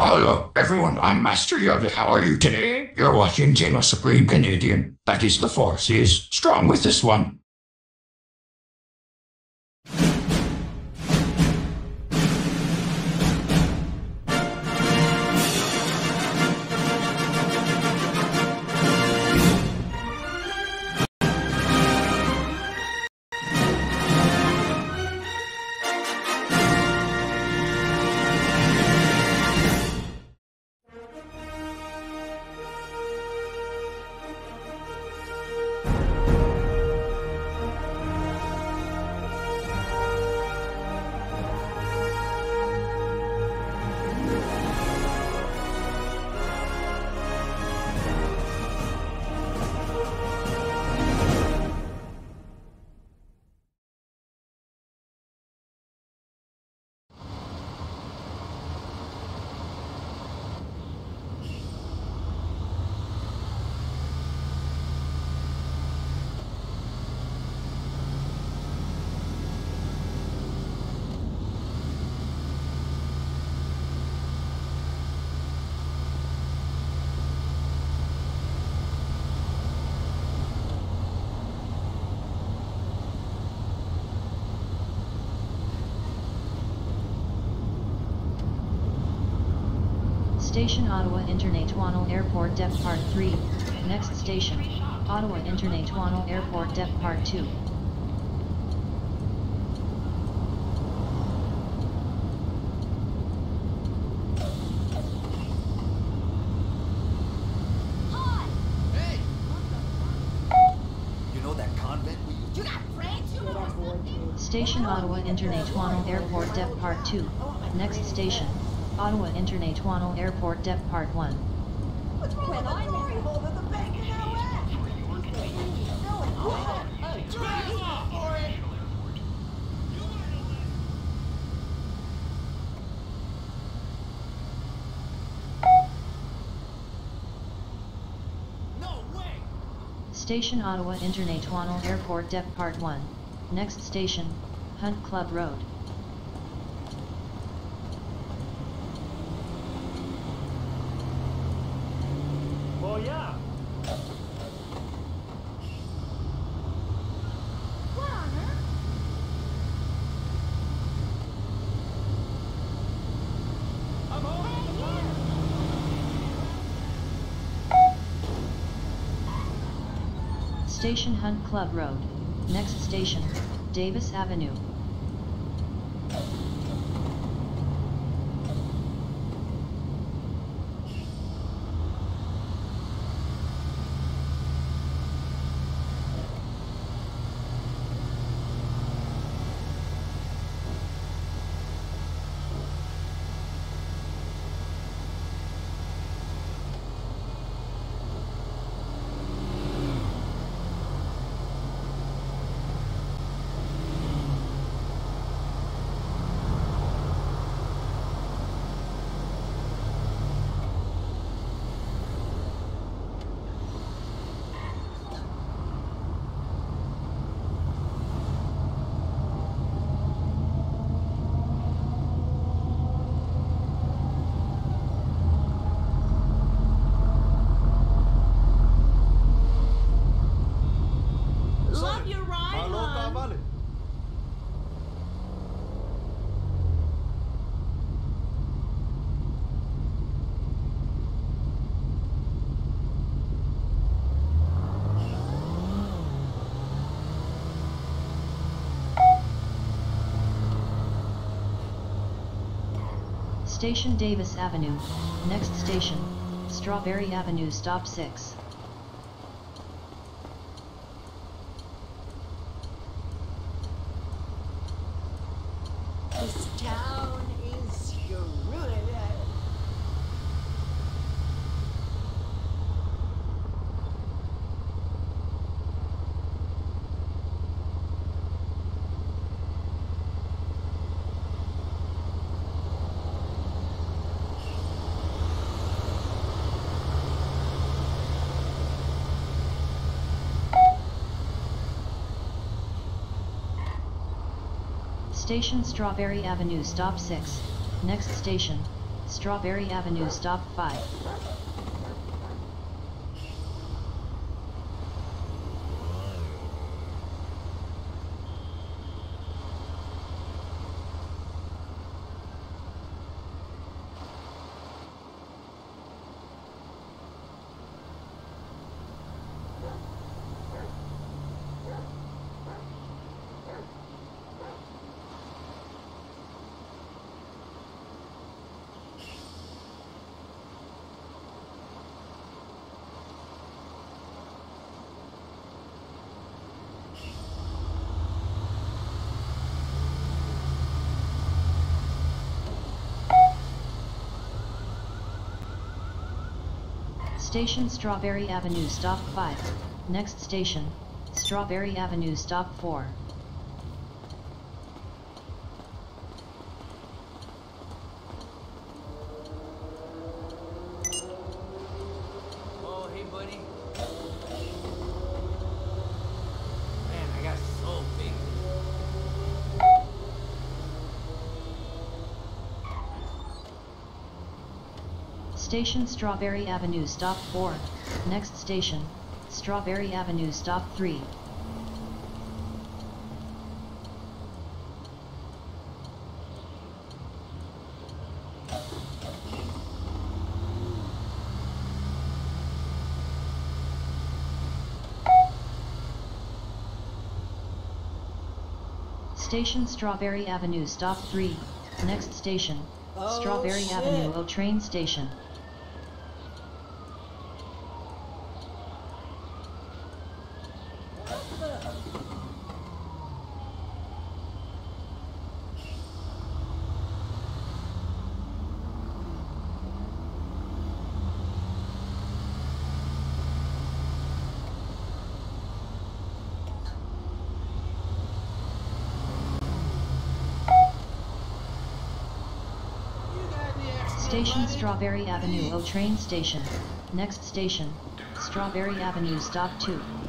Oh, Hello, everyone. I'm Master Yoda. How are you today? You're watching Channel Supreme Canadian. That is, the Force He is strong with this one. Station Ottawa International Airport Depth Part 3. Next station, Ottawa International Airport Depth Part 2. You know that convent You got friends? You want something? Station Ottawa International Airport Depth Part 2. Next station, Ottawa International Airport Depth Part 1. What's wrong with the glory hole that the bank hell at? No way! Station Ottawa International Airport Depth Part 1. Next station, Hunt Club Road. Station Hunt Club Road. Next station, Davis Avenue. Station Davis Avenue. Next station, Strawberry Avenue Stop 6. This town is screwed. Station Strawberry Avenue Stop 6. Next station, Strawberry Avenue stop 5. Station Strawberry Avenue stop 5. Next station, Strawberry Avenue stop 4. Station Strawberry Avenue stop 4. Next station, Strawberry Avenue stop 3. Station Strawberry Avenue stop 3. Next station, Oh, Strawberry shit. Avenue O train station. Station Strawberry Avenue O train station. Next station, Strawberry Avenue stop 2.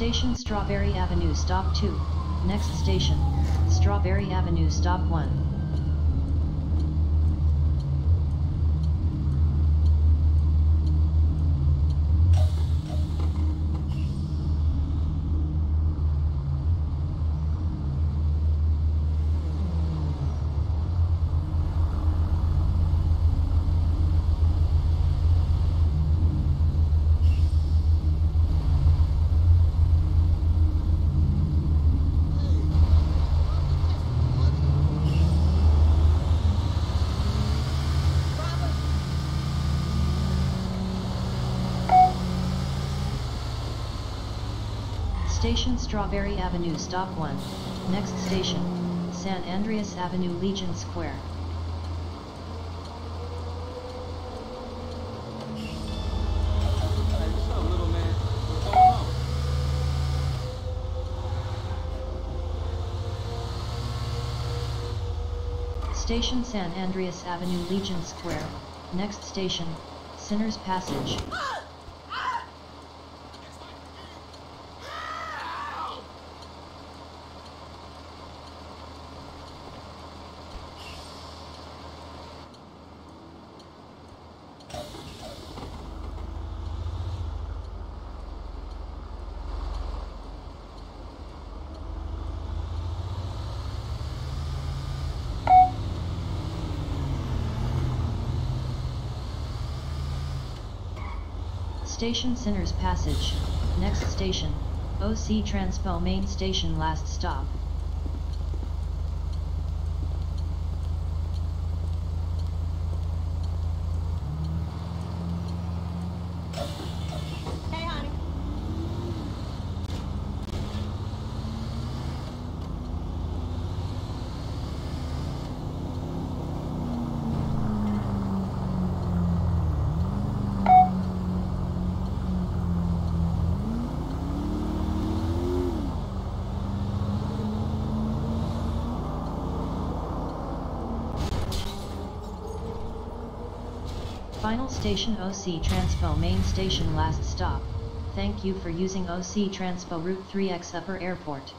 Station Strawberry Avenue stop 2. Next station, Strawberry Avenue stop 1. Station Strawberry Avenue stop 1. Next station, San Andreas Avenue Legion Square. Station San Andreas Avenue Legion Square. Next station, Sinners Passage. Station Sinners Passage. Next station, OC Transpo Main Station last stop. Final station OC Transpo main station last stop. Thank you for using OC Transpo Route 3X Upper Airport.